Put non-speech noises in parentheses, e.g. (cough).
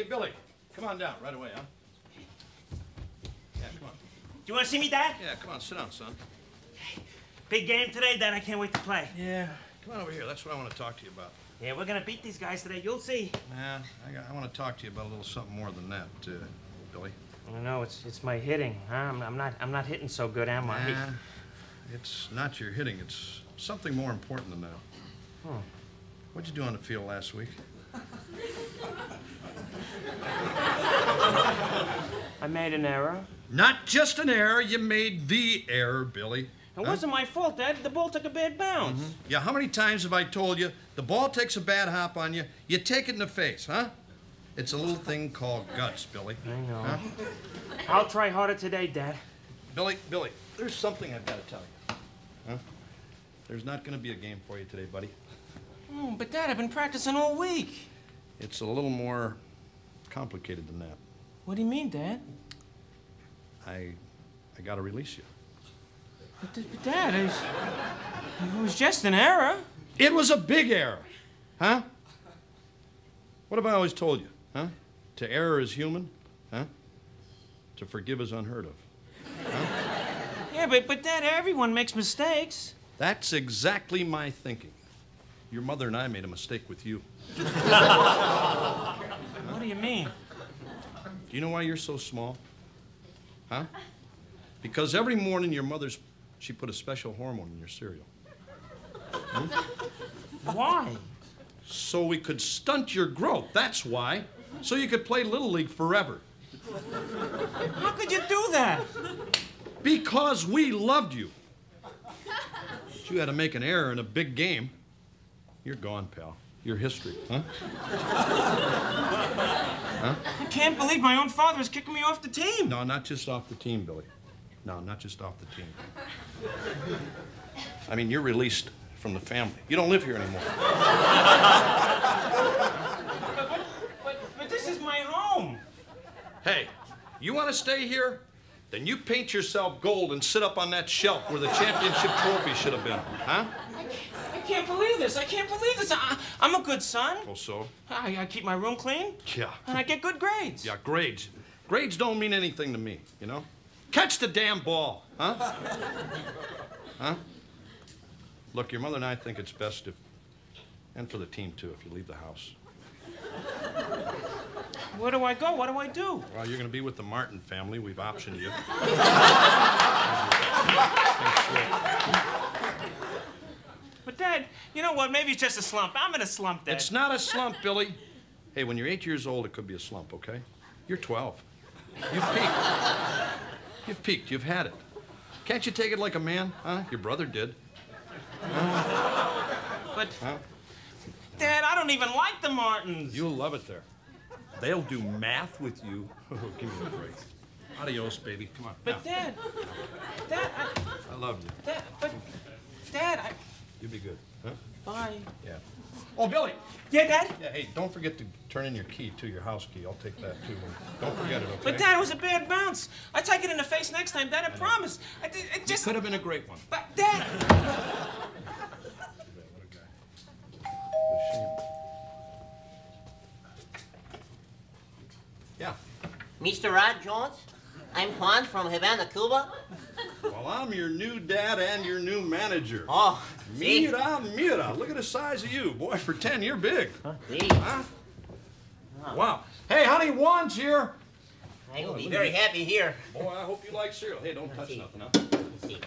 Hey, Billy, come on down right away, huh? Yeah, come on. Do you want to see me, Dad? Yeah, come on, sit down, son. Big game today, Dad. I can't wait to play. Yeah. Come on over here. That's what I want to talk to you about. Yeah, we're gonna beat these guys today. You'll see. Yeah, I, I want to talk to you about a little something more than that, uh, Billy. I know it's it's my hitting. Huh? I'm, I'm not I'm not hitting so good, am I? Nah, it's not your hitting. It's something more important than that. Hmm. What'd you do on the field last week? Made an error. Not just an error. You made the error, Billy. It wasn't my fault, Dad. The ball took a bad bounce. Mm-hmm. Yeah, how many times have I told you the ball takes a bad hop on you, you take it in the face, huh? It's a little thing called guts, Billy. I know. Huh? I'll try harder today, Dad. Billy, Billy, there's something I've got to tell you. Huh? There's not going to be a game for you today, buddy. Oh, but Dad, I've been practicing all week. It's a little more complicated than that. What do you mean, Dad? I, I got to release you. But, but Dad, it was, it was just an error. It was a big error, huh? What have I always told you, huh? To err is human, huh? To forgive is unheard of. Huh? Yeah, but but Dad, everyone makes mistakes. That's exactly my thinking. Your mother and I made a mistake with you. What do you mean? Do you know why you're so small? Huh? Because every morning your mother's, she put a special hormone in your cereal. Hmm? Why? So we could stunt your growth, that's why. So you could play Little League forever. How could you do that? Because we loved you. But you had to make an error in a big game. You're gone, pal. You're history, huh? I can't believe my own father is kicking me off the team. No, not just off the team, Billy. No, not just off the team. I mean, you're released from the family. You don't live here anymore. But, but this is my home. Hey, you want to stay here? Then you paint yourself gold and sit up on that shelf where the championship trophy should have been, huh? I can't believe this. I can't believe this. I, I'm a good son. Well, so? I, I keep my room clean. Yeah. And I get good grades. Yeah, grades. Grades don't mean anything to me, you know? Catch the damn ball, huh? (laughs) huh? Look, your mother and I think it's best if, and for the team too, if you leave the house. Where do I go? What do I do? Well, you're going to be with the Martin family. We've optioned you. But Dad, you know what? Maybe it's just a slump. I'm in a slump, Dad. It's not a slump, Billy. Hey, when you're eight years old, it could be a slump, okay? You're 12. You've peaked. You've peaked. You've had it. Can't you take it like a man? Huh? Your brother did. But Huh? Dad, I don't even like the Martins. You'll love it there. They'll do math with you. Oh, (laughs) give me a break. Adios, baby. Come on. But now. Dad, Dad, I, I love you. Dad, but Dad, I. You'll be good. Huh? Bye. Yeah. Oh, Billy. Yeah, Dad. Yeah, hey, don't forget to turn in your key, to your house key. I'll take that, too. Don't forget it, okay? But Dad, it was a bad bounce. I take it in the face next time, Dad. I promise. I, did- it It just. could have been a great one. But Dad. What a shame. Yeah. Mr. Rod Jones, I'm Juan from Havana, Cuba. Well, I'm your new dad and your new manager. Oh, see? Mira, mira. Look at the size of you. Boy, for 10, you're big. See? Huh? Ah. Wow. Hey, honey, Juan's here. I will be very happy here. Boy, I hope you like cereal. Hey, don't touch nothing, huh? See.